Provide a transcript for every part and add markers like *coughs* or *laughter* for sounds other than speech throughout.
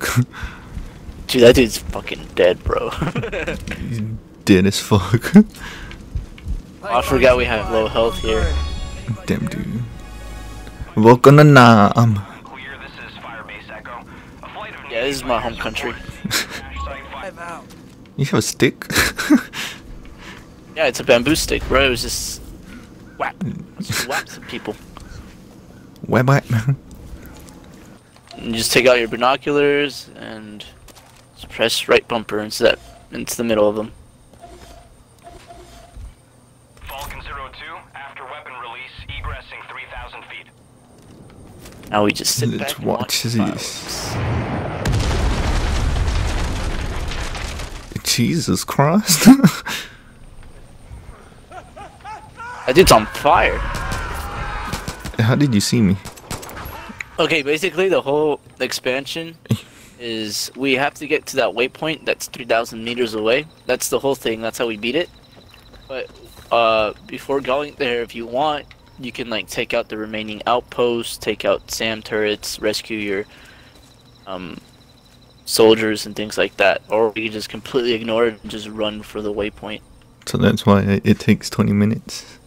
*laughs* Dude, that dude's fucking dead, bro. He's *laughs* dead as fuck. I forgot we have low health here. Damn dude. Welcome to Nam. Clear, this is Firebase Echo. A flight of Yeah, this is my home country. crash site five out. You have a stick? *laughs* Yeah, it's a bamboo stick, bro. It was just whap. Just whap some people. Web web. And just take out your binoculars and just press right bumper into that into the middle of them. Falcon 02, after weapon release, egressing 3,000 feet. Now we just sit Let's back and watch watch the this. Jesus Christ. *laughs* That dude's on fire. How did you see me? Okay, basically the whole expansion is we have to get to that waypoint that's 3,000 meters away. That's the whole thing. That's how we beat it. But uh, before going there, if you want, you can like take out the remaining outposts, take out SAM turrets, rescue your um, soldiers and things like that, or you can just completely ignore it and just run for the waypoint. So that's why it takes 20 minutes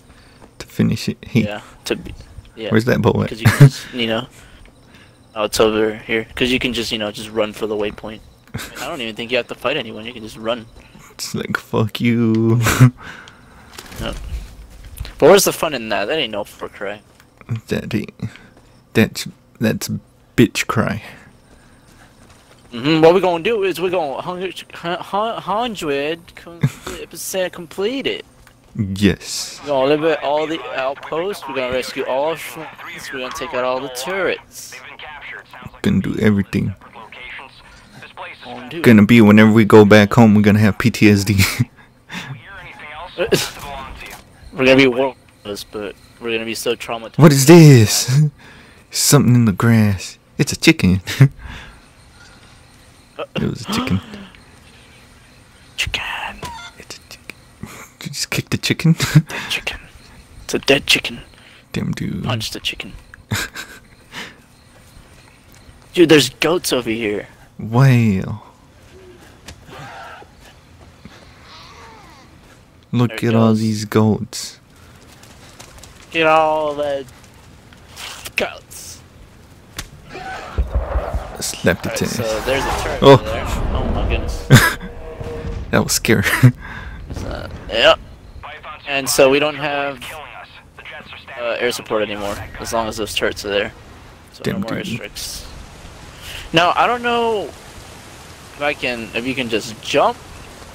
to finish it. Hey, Yeah, to be, yeah. where's that boat Because you just, you know, oh, it's over here. Because you can just, you know, just run for the waypoint. I, don't even think you have to fight anyone. You can just run. it's like, fuck you. *laughs* But where's the fun in that? That ain't no Far Cry. that ain't, that's, that's bitch cry. hmm What we're gonna do is we're gonna hundred hundred percent complete it. Yes. We're gonna liberate all the outposts. We're gonna rescue all friends. We're gonna take out all the turrets. They've been captured. Sounds like Gonna do everything. separate locations. This place is Gonna do it. Gonna be whenever we go back home, we're gonna have PTSD. We hear anything else, pass *laughs* it along to you. We're gonna be worthless, but we're gonna be so traumatized. what is this? *laughs* Something in the grass. It's a chicken. *laughs* it was a chicken. *gasps* Chicken. It's a chicken. You just kick the chicken? Dead chicken. It's a dead chicken. Damn dude. Punch the chicken. Dude, there's goats over here. Wow. Look There at it all these goats. Get all the goats. Slap the tits. so there's a turret Oh. there. Oh my goodness. *laughs* that was scary. *laughs* Yep. And so we don't have, killing us. The jets are standing Uh, air support anymore, as long as those turrets are there. So Damn, no more dude. airstrikes. Now I don't know if I can, if you can just jump,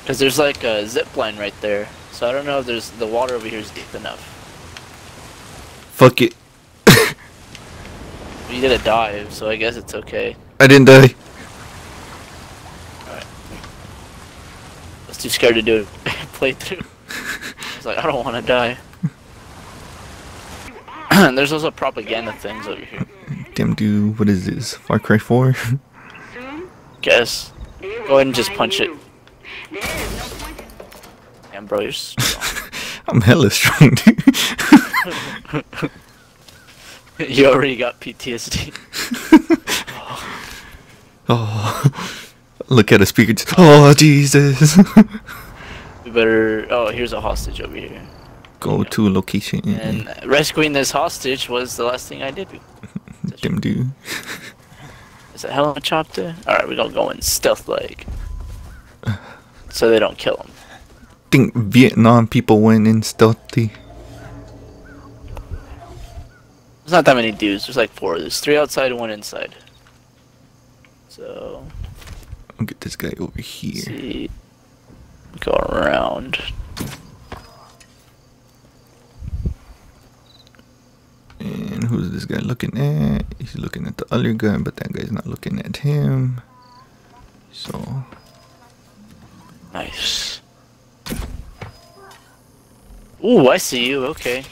because there's like a zip line right there. So I don't know if there's the water over here is deep enough. Fuck it. *laughs* You did a dive, so I guess it's okay. I didn't die. I was too scared to do it *laughs* playthrough. I was like, I don't want to die. *laughs* *clears throat* There's also propaganda things over here. Damn dude, what is this? Far Cry 4? *laughs* Guess. Go ahead and just punch it. Damn, bro, you're strong. *laughs* I'm hella strong, dude. *laughs* you already got PTSD. oh. Look at the speaker. Oh, Jesus. We better. Oh, here's a hostage over here. Go to location. And rescuing this hostage was the last thing I did. Mm-hmm. *laughs* Is that helicopter? Alright, we're gonna go in stealth like. So they don't kill him. think Vietnam people went in stealthy. There's not that many dudes. There's like four. There's three outside and one inside. So I'll get this guy over here. see, go around. And who's this guy looking at? He's looking at the other guy, but that guy's not looking at him. So, Nice. Ooh, I see you. Okay.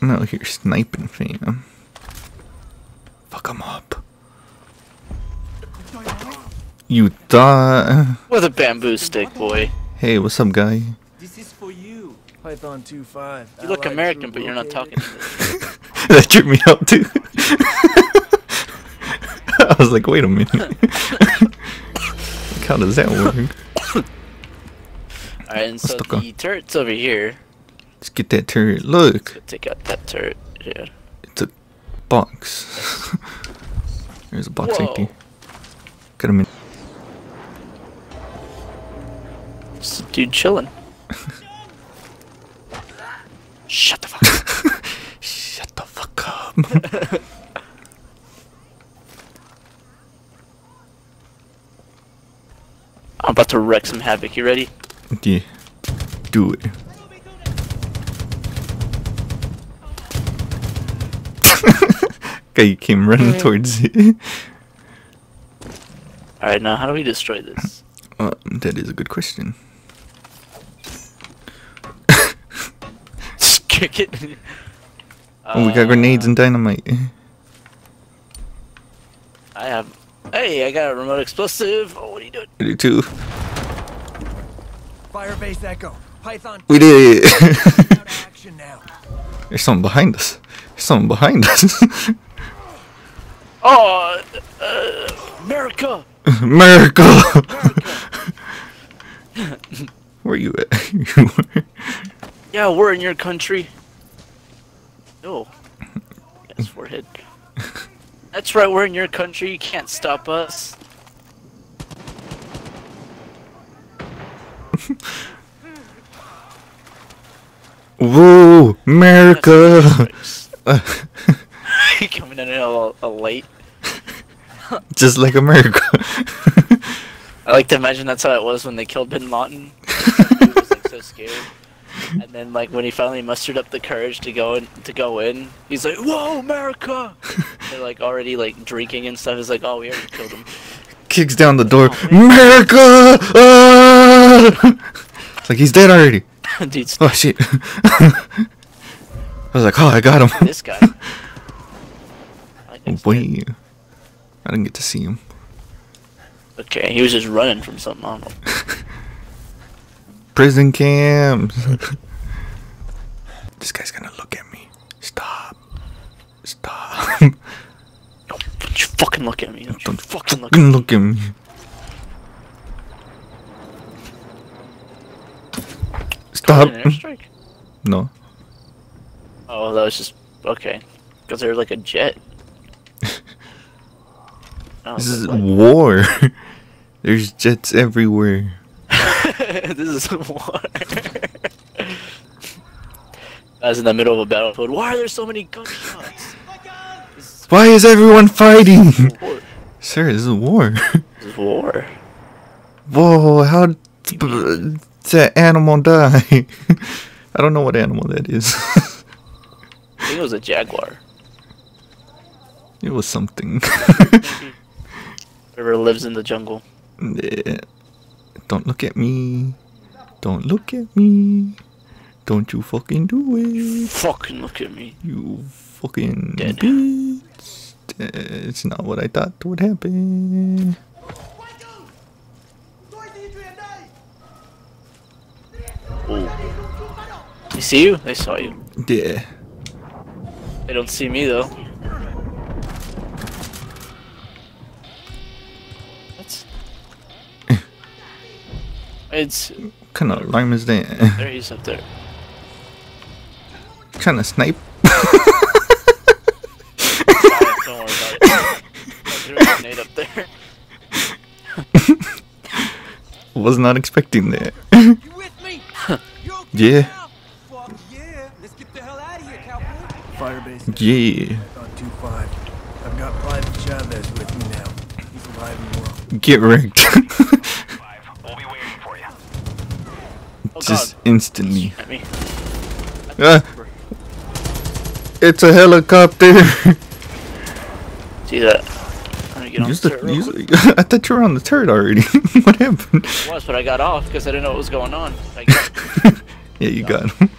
I'm out here sniping fam. Fuck him up. You thought. With a bamboo stick, boy. Hey, what's up, guy? This is for you. Python 2-5. You look American, but you're not located. talking. *laughs* *laughs* that tripped me out too. *laughs* I was like, wait a minute. like, *laughs* how does that work? *coughs* Alright, and so the turret's over here. Let's get that turret. Look, Take out that turret. Yeah. it's a box. There's a box Whoa. there. Got him in. Just dude chilling. Shut the fuck up. Shut the fuck up. *laughs* I'm about to wreck some havoc. You ready? yeah. Do it. *laughs* Guy came running towards it. Alright, now how do we destroy this? Uh, that is a good question. *laughs* Just kick it. Oh, we got grenades Uh, and dynamite. I have. Hey, I got a remote explosive. Oh, what are you doing? We do too. Firebase Echo. Python We did. *laughs* out of action now. There's something behind us. There's something behind us. Oh, uh, America! America. *laughs* Where you at? *laughs* Yeah, we're in your country. Oh, yes, forehead. That's right, we're in your country. You can't stop us. *laughs* Whoa, America. *laughs* Coming in a, little- a late. *laughs* Just like America. I like to imagine that's how it was when they killed Bin Laden. he was like so scared. And then like when he finally mustered up the courage to go in, to go in, he's like, "Whoa, America!" *laughs* They're like already like drinking and stuff. He's like, "Oh, we already killed him." Kicks down the door. Oh. America. Ah! *laughs* It's like he's dead already. *laughs* Dude, Oh shit. I was like, oh, I got him. this guy. Oh, dead. Wait. I didn't get to see him. Okay, he was just running from something. I don't know. Prison camps. this guy's gonna look at me. Stop. Stop. Don't, you fucking look at me. Don't, Don't fucking look fucking look at me. Stop. An airstrike? No. Oh, that was just okay. Because they're like a jet. *laughs* Oh, This is what? war. *laughs* There's jets everywhere. *laughs* this is *laughs* war. I was in the middle of a battlefield. Why are there so many gunshots? Why is everyone fighting? is. Sir, this is war. This is war. Whoa, how did that animal die? *laughs* I don't know what animal that is. I think it was a jaguar. it was something. Whatever lives in the jungle. Yeah. Don't look at me. Don't look at me. Don't you fucking do it. Fucking look at me. You fucking Dead. bitch. It's not what I thought would happen. Ooh. They see you? They saw you. Yeah. They don't see me though. It's What kind of alarm is that? there. He's up there. Trying to snipe? Don't worry about it. I threw a grenade up there. *laughs* Was not expecting that. You with me? *laughs* You okay *laughs* Yeah. now? Fuck yeah. Let's get the hell out of here, cowboy. Firebase Yeah. on 2-5. I've got Private Chavez with me now. He's alive and well. Get wrecked. Five. We'll be waiting for you. Oh Just god. instantly. Ah, it's a helicopter. See that? I'm gonna get on Use the the, use. *laughs* I thought you were on the turret already. *laughs* what happened? It was, but I got off because I didn't know what was going on. *laughs* Yeah, you got him.